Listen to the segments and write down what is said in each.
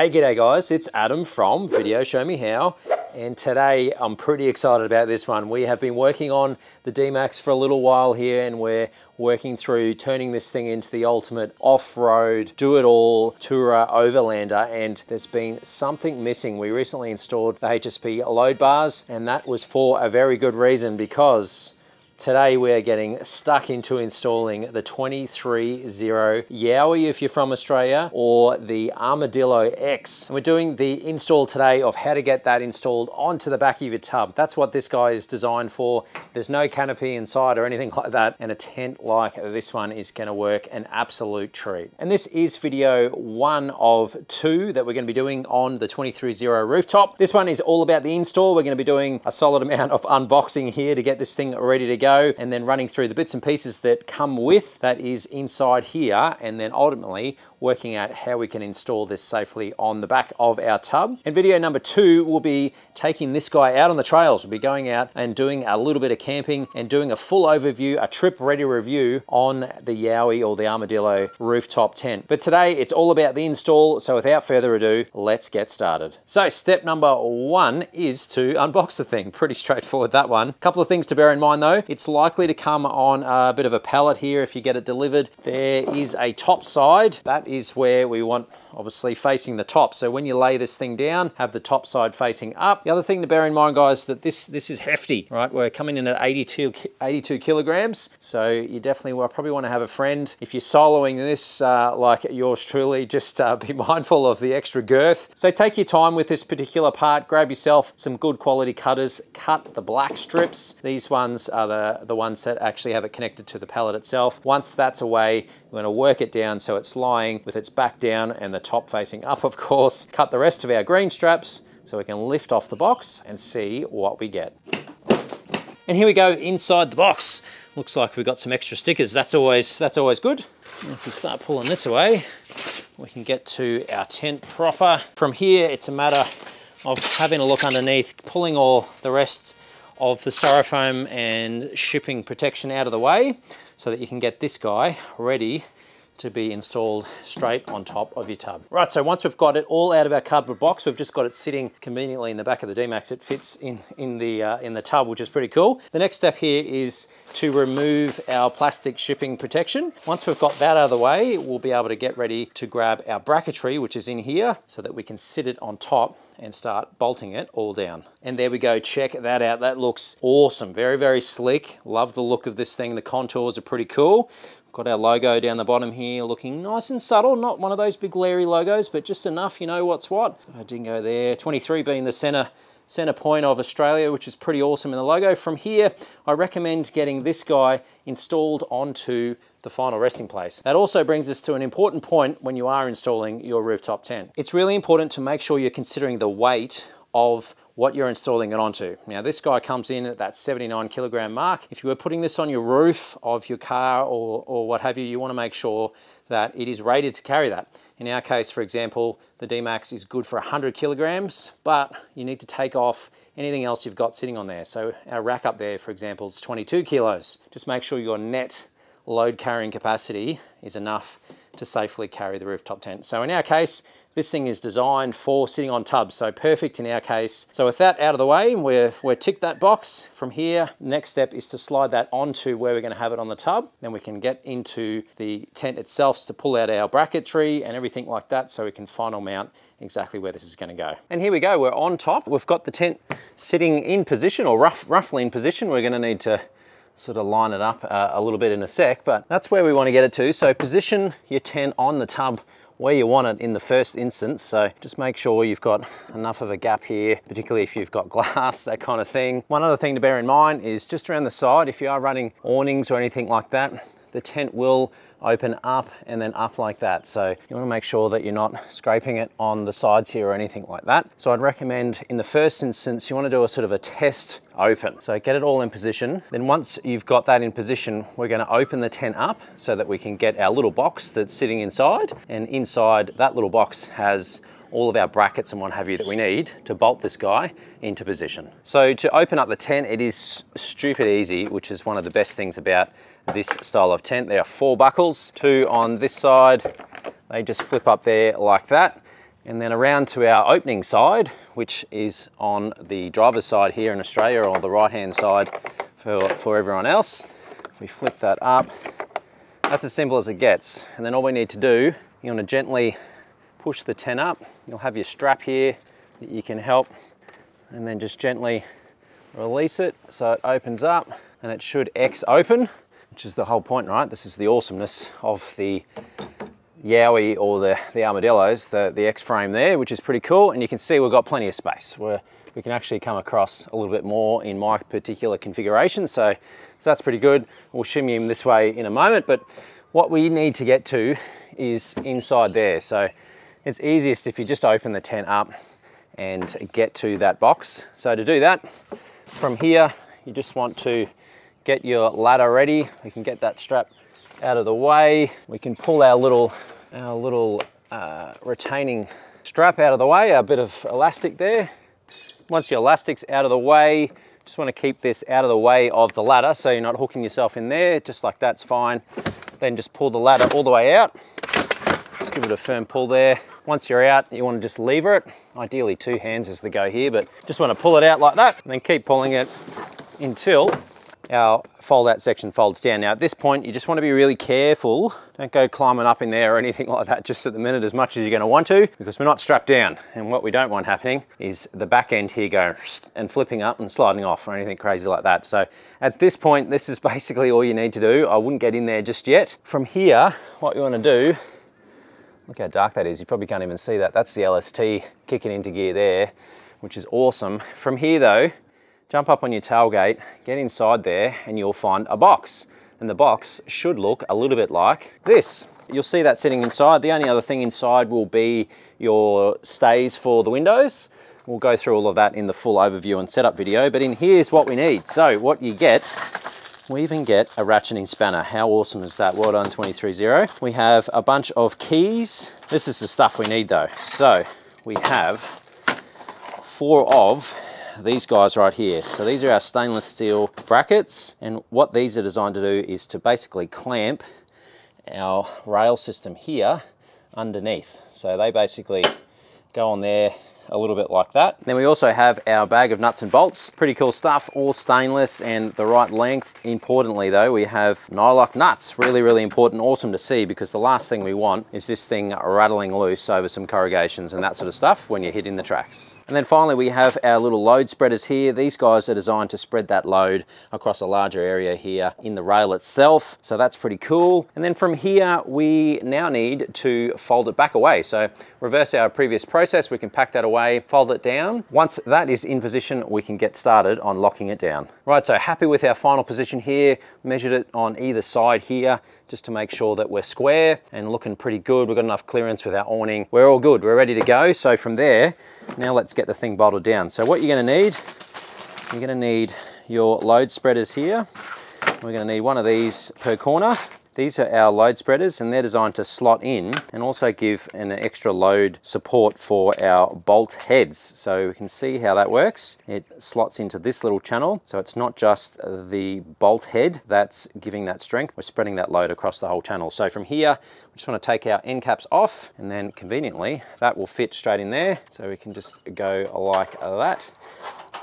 Hey, g'day guys, it's Adam from Video Show Me How. And today I'm pretty excited about this one. We have been working on the D-Max for a little while here and we're working through turning this thing into the ultimate off-road, do-it-all tourer overlander and there's been something missing. We recently installed the HSP load bars and that was for a very good reason because Today we're getting stuck into installing the 23Zero Yowie if you're from Australia or the Armadillo X. And we're doing the install today of how to get that installed onto the back of your tub. That's what this guy is designed for. There's no canopy inside or anything like that and a tent like this one is going to work an absolute treat. And this is video one of two that we're going to be doing on the 23Zero rooftop. This one is all about the install. We're going to be doing a solid amount of unboxing here to get this thing ready to go go and then running through the bits and pieces that come with that is inside here. And then ultimately working out how we can install this safely on the back of our tub. And video number two will be taking this guy out on the trails. We'll be going out and doing a little bit of camping and doing a full overview, a trip ready review on the Yowie or the Armadillo rooftop tent. But today it's all about the install. So without further ado, let's get started. So step number one is to unbox the thing. Pretty straightforward that one. A couple of things to bear in mind though. It's likely to come on a bit of a pallet here if you get it delivered. There is a top side. That is where we want obviously facing the top. So when you lay this thing down, have the top side facing up. The other thing to bear in mind guys, that this, this is hefty, right? We're coming in at 82, 82 kilograms. So you definitely will probably want to have a friend. If you're soloing this uh, like yours truly, just uh, be mindful of the extra girth. So take your time with this particular part, grab yourself some good quality cutters, cut the black strips. These ones are the the, ones that actually have it connected to the pallet itself. Once that's away, we're gonna work it down so it's lying with its back down and the top facing up, of course. Cut the rest of our green straps so we can lift off the box and see what we get. And here we go inside the box. Looks like we've got some extra stickers. That's always, that's always good. And if we start pulling this away, we can get to our tent proper. From here, it's a matter of having a look underneath, pulling all the rest of the styrofoam and shipping protection out of the way so that you can get this guy ready to be installed straight on top of your tub. Right, so once we've got it all out of our cardboard box, we've just got it sitting conveniently in the back of the D-Max. It fits in, in, the, uh, in the tub, which is pretty cool. The next step here is to remove our plastic shipping protection. Once we've got that out of the way, we'll be able to get ready to grab our bracketry, which is in here, so that we can sit it on top and start bolting it all down. And there we go, check that out. That looks awesome, very, very slick. Love the look of this thing. The contours are pretty cool. Got our logo down the bottom here looking nice and subtle, not one of those big glary logos, but just enough you know what's what. A dingo there, 23 being the center center point of Australia, which is pretty awesome in the logo. From here, I recommend getting this guy installed onto the final resting place. That also brings us to an important point when you are installing your rooftop tent. It's really important to make sure you're considering the weight of what you're installing it onto. Now this guy comes in at that 79 kilogram mark. If you were putting this on your roof of your car or, or what have you, you wanna make sure that it is rated to carry that. In our case, for example, the D-Max is good for 100 kilograms, but you need to take off anything else you've got sitting on there. So our rack up there, for example, is 22 kilos. Just make sure your net load carrying capacity is enough to safely carry the rooftop tent. So in our case, this thing is designed for sitting on tubs, so perfect in our case. So with that out of the way, we're, we're ticked that box. From here, next step is to slide that onto where we're gonna have it on the tub. Then we can get into the tent itself to pull out our bracketry and everything like that so we can final mount exactly where this is going to go. And here we go, we're on top. We've got the tent sitting in position or rough, roughly in position. We're going to need to sort of line it up uh, a little bit in a sec, but that's where we want to get it to. So position your tent on the tub where you want it in the first instance. So just make sure you've got enough of a gap here, particularly if you've got glass, that kind of thing. One other thing to bear in mind is just around the side, if you are running awnings or anything like that, the tent will open up and then up like that. So you wanna make sure that you're not scraping it on the sides here or anything like that. So I'd recommend in the first instance, you wanna do a sort of a test open. So get it all in position. Then once you've got that in position, we're gonna open the tent up so that we can get our little box that's sitting inside. And inside that little box has all of our brackets and what have you that we need to bolt this guy into position. So to open up the tent, it is stupid easy, which is one of the best things about this style of tent. There are four buckles, two on this side. They just flip up there like that. And then around to our opening side, which is on the driver's side here in Australia or the right-hand side for, for everyone else. We flip that up. That's as simple as it gets. And then all we need to do, you wanna gently push the tent up. You'll have your strap here that you can help and then just gently release it so it opens up and it should X open, which is the whole point, right? This is the awesomeness of the Yowie or the, the Armadillos, the, the X-frame there, which is pretty cool. And you can see we've got plenty of space where we can actually come across a little bit more in my particular configuration. So, so that's pretty good. We'll shimmy him this way in a moment, but what we need to get to is inside there. So it's easiest if you just open the tent up and get to that box. So to do that, from here, you just want to get your ladder ready. We can get that strap out of the way. We can pull our little, our little uh, retaining strap out of the way, a bit of elastic there. Once your elastic's out of the way, just want to keep this out of the way of the ladder so you're not hooking yourself in there, just like that's fine. Then just pull the ladder all the way out. Just give it a firm pull there. Once you're out, you want to just lever it. Ideally two hands is the go here, but just want to pull it out like that and then keep pulling it until our fold out section folds down. Now at this point, you just want to be really careful. Don't go climbing up in there or anything like that just at the minute as much as you're going to want to because we're not strapped down. And what we don't want happening is the back end here going and flipping up and sliding off or anything crazy like that. So at this point, this is basically all you need to do. I wouldn't get in there just yet. From here, what you want to do Look how dark that is. You probably can't even see that. That's the LST kicking into gear there, which is awesome. From here though, jump up on your tailgate, get inside there, and you'll find a box. And the box should look a little bit like this. You'll see that sitting inside. The only other thing inside will be your stays for the windows. We'll go through all of that in the full overview and setup video, but in here's what we need. So what you get we even get a ratcheting spanner. How awesome is that? Well done 23Zero. We have a bunch of keys. This is the stuff we need though. So we have four of these guys right here. So these are our stainless steel brackets. And what these are designed to do is to basically clamp our rail system here underneath. So they basically go on there a little bit like that. Then we also have our bag of nuts and bolts. Pretty cool stuff, all stainless and the right length. Importantly though, we have nylock nuts. Really, really important, awesome to see because the last thing we want is this thing rattling loose over some corrugations and that sort of stuff when you're hitting the tracks. And then finally we have our little load spreaders here. These guys are designed to spread that load across a larger area here in the rail itself. So that's pretty cool. And then from here, we now need to fold it back away. So reverse our previous process, we can pack that away away, fold it down. Once that is in position, we can get started on locking it down. Right, so happy with our final position here, measured it on either side here, just to make sure that we're square and looking pretty good. We've got enough clearance with our awning. We're all good, we're ready to go. So from there, now let's get the thing bolted down. So what you're gonna need, you're gonna need your load spreaders here. We're gonna need one of these per corner. These are our load spreaders and they're designed to slot in and also give an extra load support for our bolt heads. So we can see how that works. It slots into this little channel. So it's not just the bolt head that's giving that strength. We're spreading that load across the whole channel. So from here, we just want to take our end caps off and then conveniently that will fit straight in there. So we can just go like that.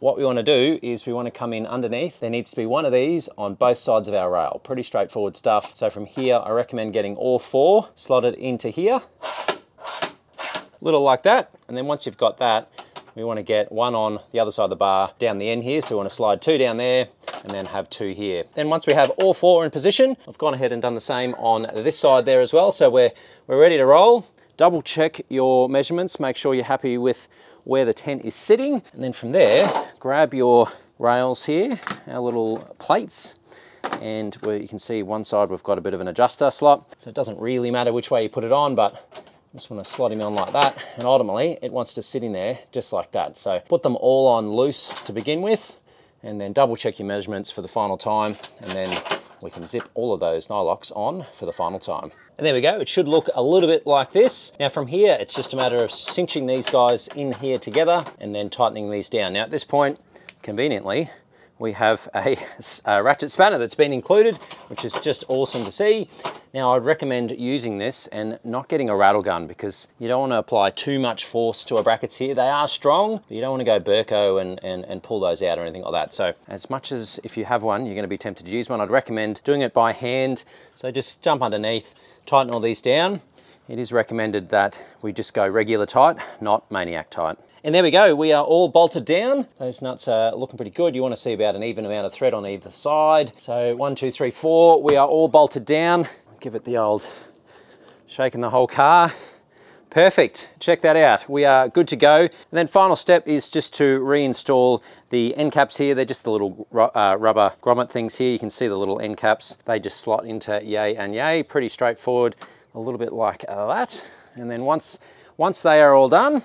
What we want to do is we want to come in underneath. There needs to be one of these on both sides of our rail. Pretty straightforward stuff. So from here, I recommend getting all four slotted into here. A little like that. And then once you've got that, we want to get one on the other side of the bar down the end here. So we want to slide two down there and then have two here. Then once we have all four in position, I've gone ahead and done the same on this side there as well. So we're, we're ready to roll. Double check your measurements. Make sure you're happy with where the tent is sitting. And then from there, grab your rails here, our little plates, and where you can see one side we've got a bit of an adjuster slot. So it doesn't really matter which way you put it on, but just want to slot him on like that. And ultimately it wants to sit in there just like that. So put them all on loose to begin with, and then double check your measurements for the final time, and then we can zip all of those nylocks on for the final time. And there we go, it should look a little bit like this. Now from here, it's just a matter of cinching these guys in here together and then tightening these down. Now at this point, conveniently, we have a, a, ratchet spanner that's been included, which is just awesome to see. Now I'd recommend using this and not getting a rattle gun because you don't want to apply too much force to our brackets here. They are strong, but you don't want to go Berco and, and, and pull those out or anything like that. So as much as if you have one, you're going to be tempted to use one, I'd recommend doing it by hand. So just jump underneath, tighten all these down. It is recommended that we just go regular tight, not maniac tight. And there we go, we are all bolted down. Those nuts are looking pretty good. You wanna see about an even amount of thread on either side. So one, two, three, four, we are all bolted down. Give it the old shaking the whole car. Perfect, check that out. We are good to go. And then final step is just to reinstall the end caps here. They're just the little uh, rubber grommet things here. You can see the little end caps. They just slot into yay and yay. Pretty straightforward, a little bit like that. And then once, once they are all done,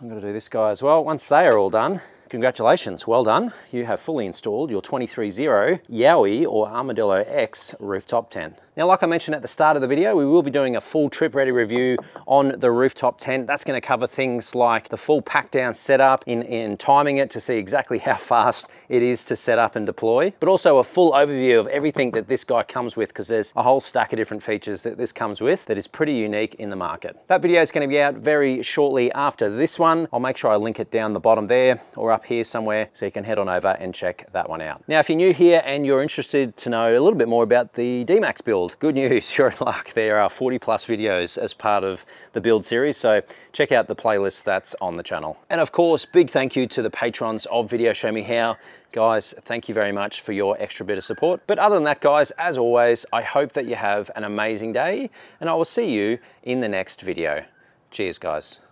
I'm gonna do this guy as well. Once they are all done, Congratulations, well done. You have fully installed your 23Zero Yowie or Armadillo X rooftop tent. Now, like I mentioned at the start of the video, we will be doing a full trip ready review on the rooftop tent. That's gonna cover things like the full pack down setup in, in timing it to see exactly how fast it is to set up and deploy, but also a full overview of everything that this guy comes with because there's a whole stack of different features that this comes with that is pretty unique in the market. That video is gonna be out very shortly after this one. I'll make sure I link it down the bottom there or up here somewhere so you can head on over and check that one out. Now, if you're new here and you're interested to know a little bit more about the D-Max build. Good news, you're in luck. There are 40 plus videos as part of the build series, so check out the playlist that's on the channel. And of course, big thank you to the patrons of Video Show Me How. Guys, thank you very much for your extra bit of support. But other than that, guys, as always, I hope that you have an amazing day, and I will see you in the next video. Cheers, guys.